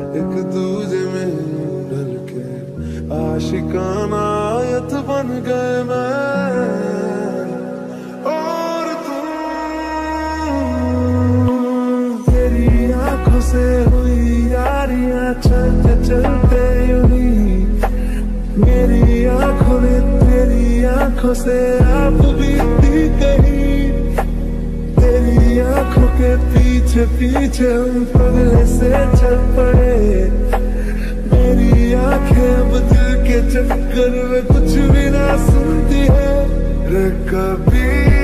ایک دوجے میں ڈل کے آشکانہ آیت بن گئے میں۔ اور تم تیری آنکھوں سے ہوئی یاریاں چلتے چلتے یونی میری آنکھوں نے تیری آنکھوں سے پیچھے پیچھے ہم پگلے سے چل پڑے میری آنکھیں اب دل کے چکر میں کچھ بھی نہ سنتی ہے۔ کبھی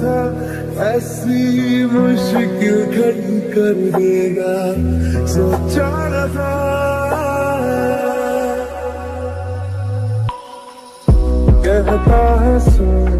تھا ایسی مشکل کھڑی کر دے گا سوچا نہ تھا۔ کہتا ہے سن۔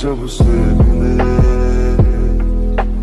جب سے ملے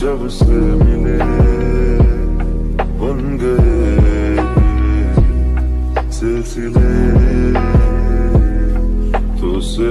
جب سے ملے بن گئے سلسلے تو سے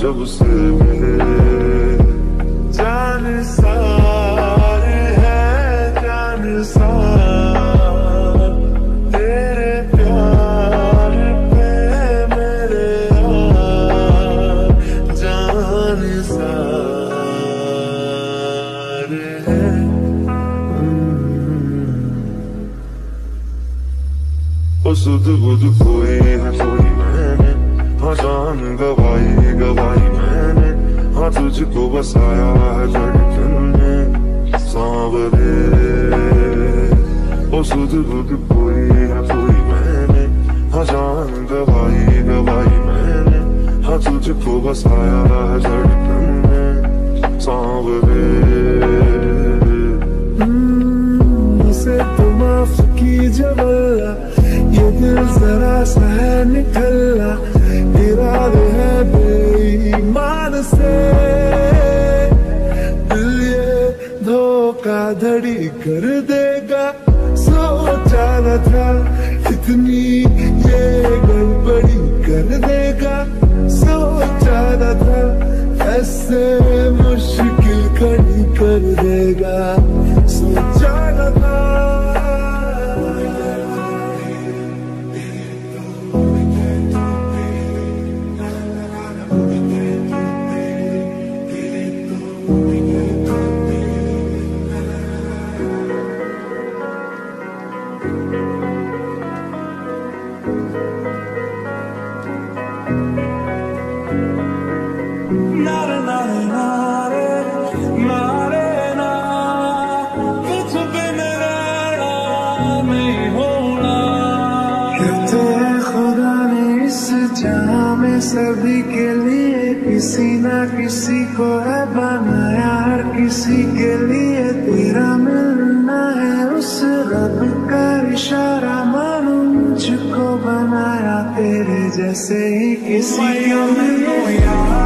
جب سے ملے سد بدھ کوئی نہ کوئی میں نے ہاں جان گوائی گوائی میں نے۔ ہاں تجھ کو بسایا ہے دھڑکن میں سانورے۔ او سد بدھ کوئی نہ کوئی میں نے۔ ہاں جان گوائی گوائی میں نے۔ ہاں تجھ کو بسایا ہے سانورے۔ اسے تو معاف کیجیے۔ اللہ دل ذرا سا ہے نکلا ارادے ہے بے ایمان سے۔ دل یہ دھوکہ دھڑی کر دے گا، سوچا نہ تھا۔ سبھی کے لیے کسی نہ کسی کو ہے بنایا، ہر کسی کے لیے تیرا ملنا ہے، اس رب کا اشارہ مانو مجھ کو بنایا تیرے جیسے ہی کسی کے لیے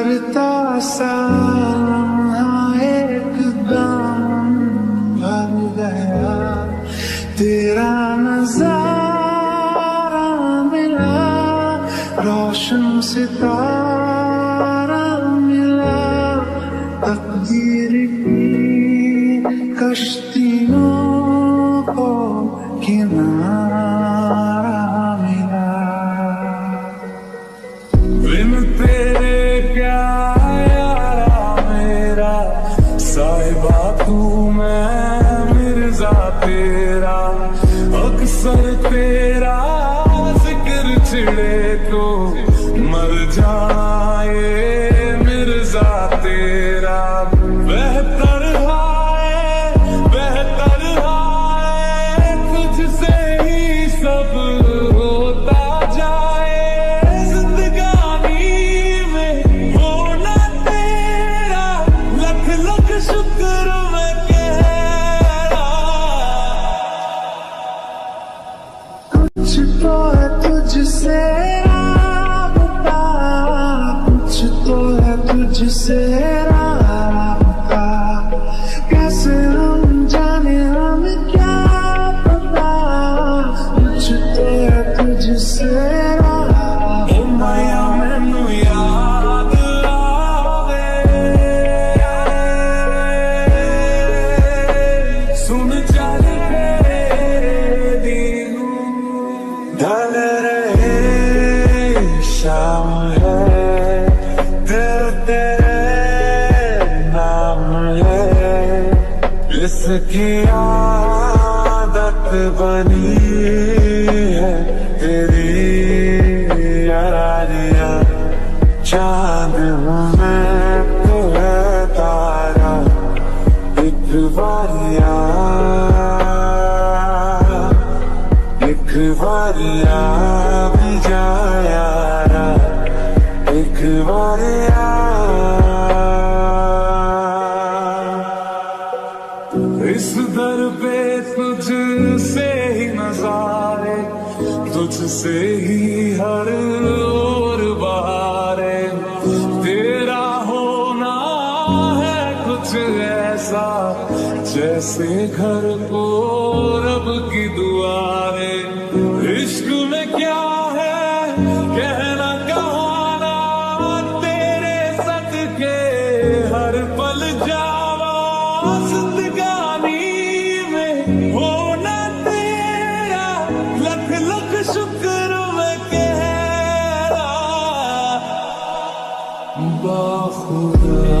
گزرتا سا ہاں ایک دم بھر گیا۔ تیرا نظارہ ملا، روشن ستارہ ملا۔ تقدیر کی کشت خدا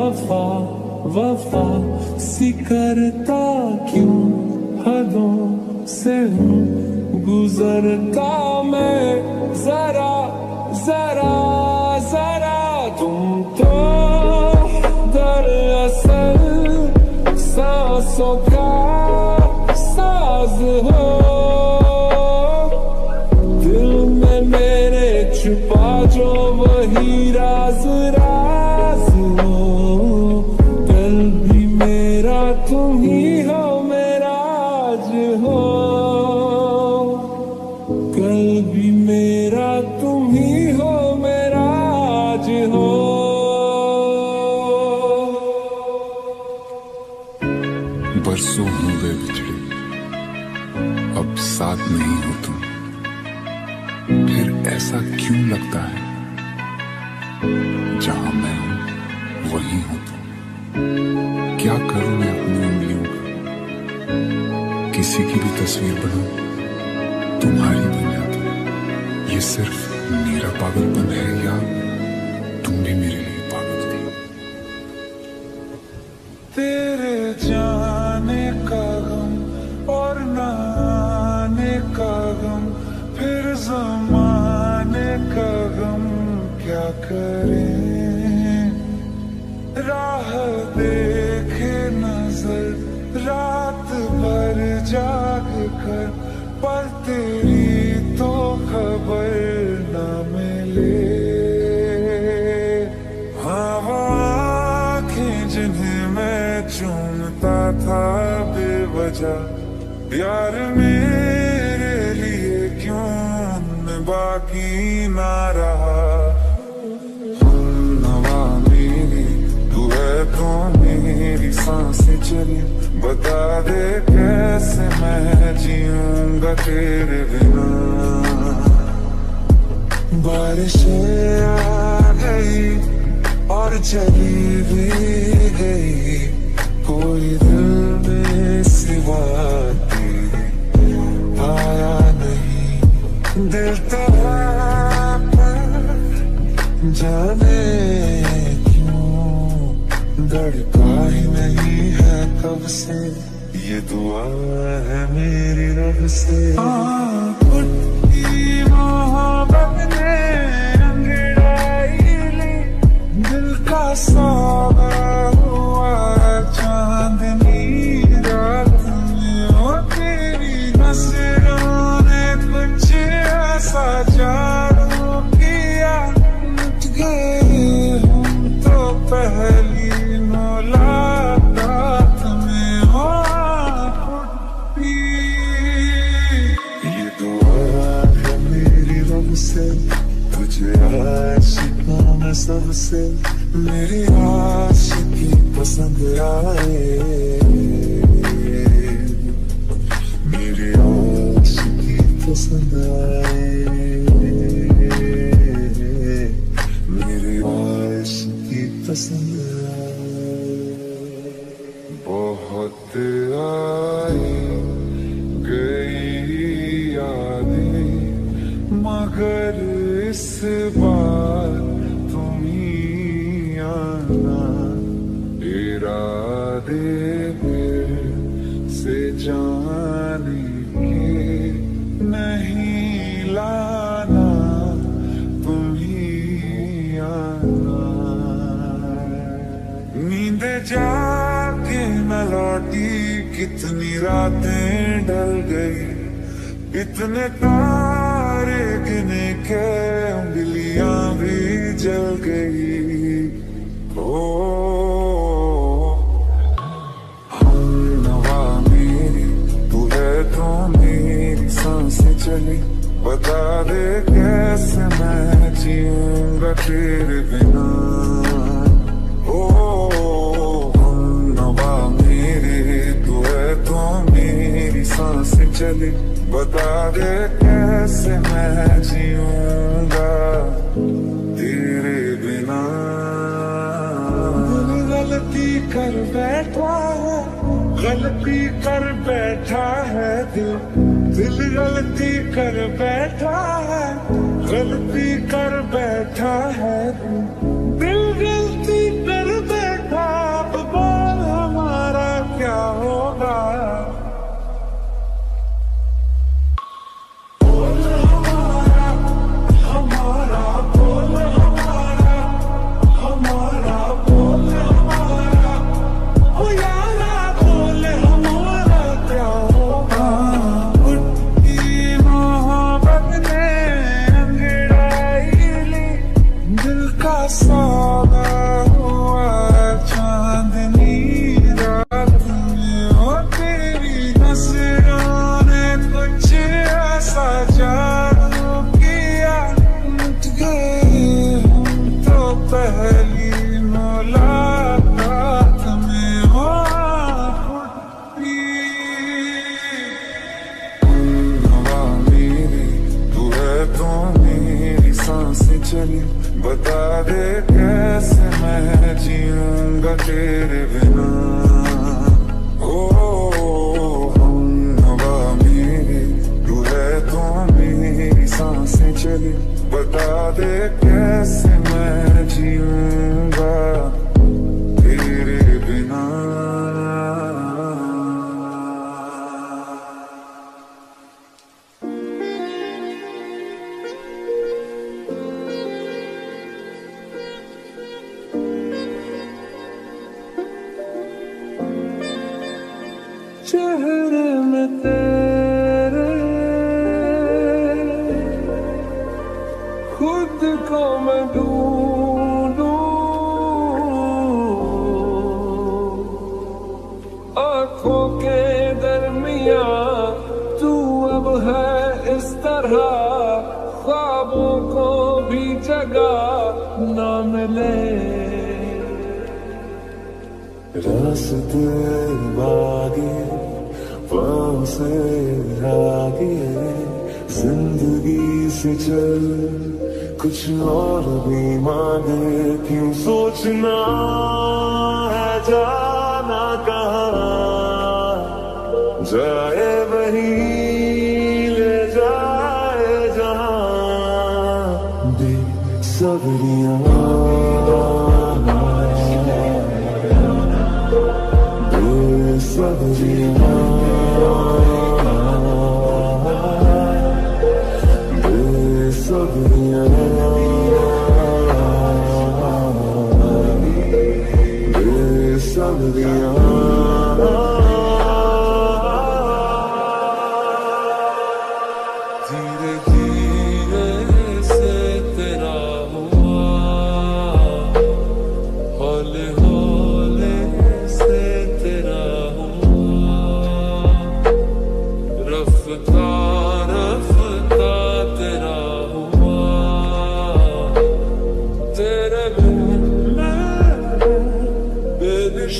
وفا وفا سی کرتا کیوں حدوں سے ہوں؟ گزرتا میں ذرا ذرا ذرا تم تو دراصل سانسوں کا ساز ہو۔ برسوں ہوں گئے بچھڑے۔ اب ساتھ نہیں ہو تم۔ پھر ایسا کیوں لگتا ہے؟ جہاں میں ہوں، وہیں ہوں۔ تم کیا کروں میں اپنی انگلیوں کا کسی کی بھی تصویر بناؤں؟ تمہاری بن جاتی۔ یہ صرف میرا پاگل پن ہے یا تم بھی میرے لیے؟ راہ دیکھے نظر، رات بھر جاگ کر، پر تیری تو خبر نہ ملے۔ ہاں جنہیں میں چومتا تھا بے وجہ پیار میرے لیے کیوں باقی نہ رہا؟ سے سانسیں چلی۔ بتا دے کیسے میں جیوں گا تیرے بنا۔ بارشیں آ گئی اور چلی بھی ارادے پھر سے جانے کے نہیں لانا تم ہی آنا۔ نیند جا کے نہ لوٹی، کتنی راتیں ڈل گئی۔ اتنے تارے گنے کے، انگلیاں بھی جل گئی۔ سے چلی بتا دے کیسے میں جیوں گا تیرے بنا۔ او، ہم نوا میرے تو ہے تو میری سانسیں چلی۔ بتا دے کیسے میں جیوں گا تیرے بنا۔ غلطی کر بیٹھا ہوں، غلطی کر بیٹھا کر بیٹھا ہے غلطی کر بیٹھا ہے۔ تیرے بنا ہو ہم نوا میری تو ہے تو میری سانسیں چلی۔ بتا دے کیسے میں جیوں۔ طرح خوابوں کو بھی جگہ نہ ملے راستے باغے پاؤں سے آگے۔ زندگی سے چل، کچھ اور بھی مانگے۔ کیوں سوچنا ہے، جانا کہاں؟ جائے brotherly love.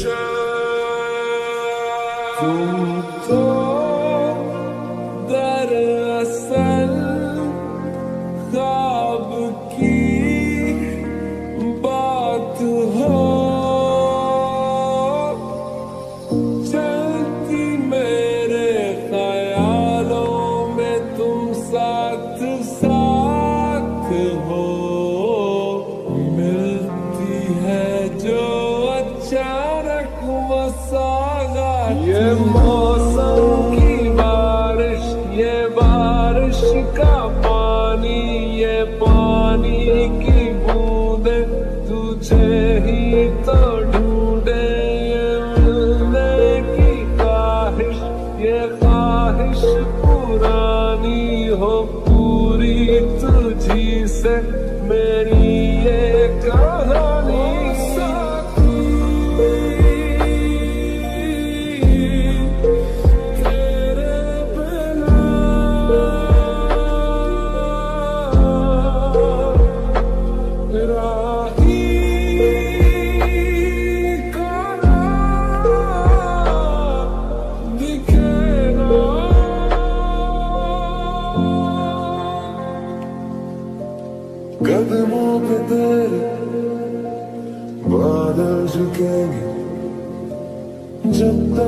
身，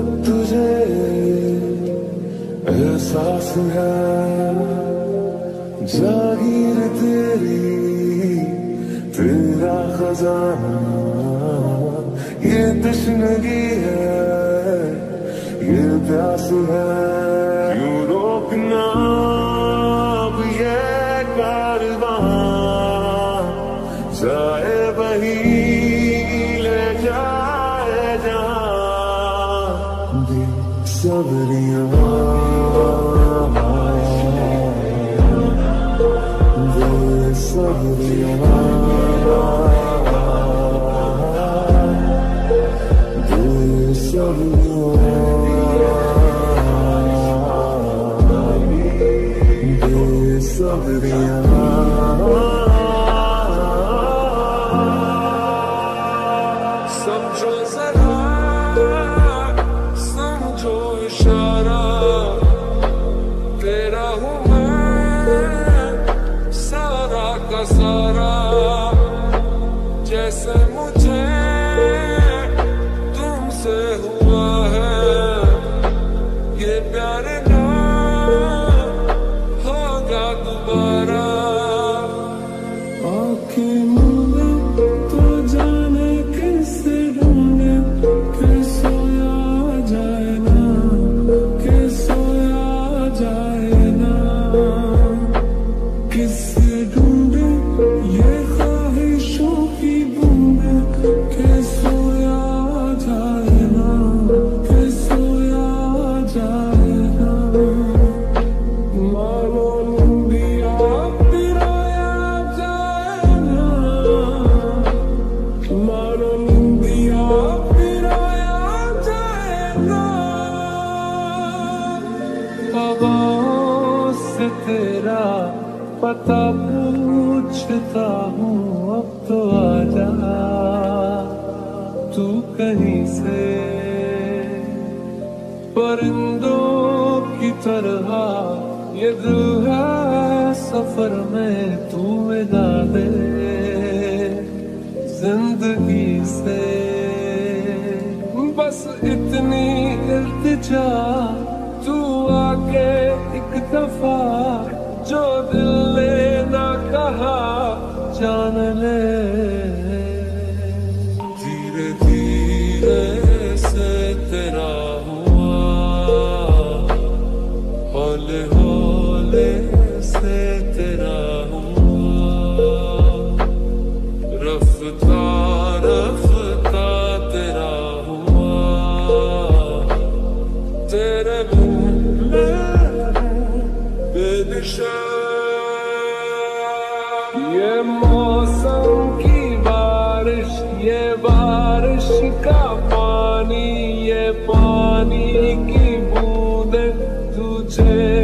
جب تجھے احساس ہے۔ جاگیر تیری تیرا خزانہ۔ یہ تشنگی ہے یہ پیاس ہے۔ show you. Disappear. پرندوں کی طرح یہ دل ہے سفر میں تو ملا دے زندگی سے۔ بس اتنی التجا یہ موسم کی بارش یہ بارش کا پانی یہ پانی کی بوند تجھے